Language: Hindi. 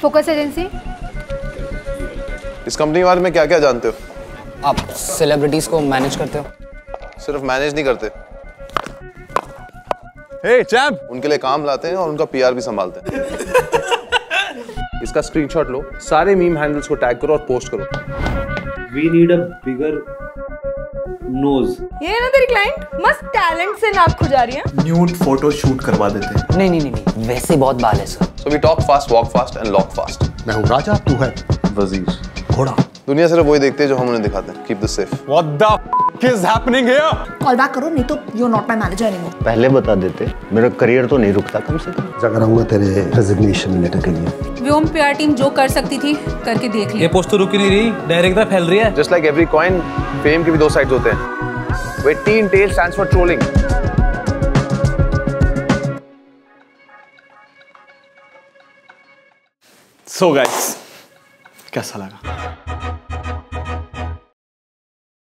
फोकस एजेंसी इस कंपनी के बारे में क्या क्या जानते हो? आप सेलिब्रिटीज को मैनेज करते हो। सिर्फ़ मैनेज नहीं करते। हे चैंप उनके लिए काम लाते हैं और उनका पीआर भी संभालते हैं। इसका स्क्रीनशॉट लो सारे मीम हैंडल्स को टैग करो और पोस्ट करो। We need a bigger nose. ये ना तेरी क्लाइंट मस्त टैलेंट से नाक खुजा रही है। न्यूड फ़ोटो शूट करवा देते हैं। नहीं नहीं नहीं नहीं वैसे बहुत बाल है sir so we talk fast walk fast and lock fast मैं हूँ राजा तू है वज़ीर। घोड़ा। दुनिया सिर्फ़ वही देखती है जो हम उन्हें दिखाते हैं। Keep this safe what the is happening here call back करो नहीं तो you not my manager anymore पहले बता देते मेरा करियर तो नहीं रुकता कम से कम। जगह रहूँगा तेरे रेजिग्नेशन लेटर के लिए। व्योम पीआर टीम जो कर सकती थी करके देख ली ये पोस्ट तो रुक ही नहीं रही डायरेक्ट तरफ़ फैल रही है। Just like every coin fame के भी दो साइड्स होते हैं। वे teen tail stands for trolling so guys Casalaga.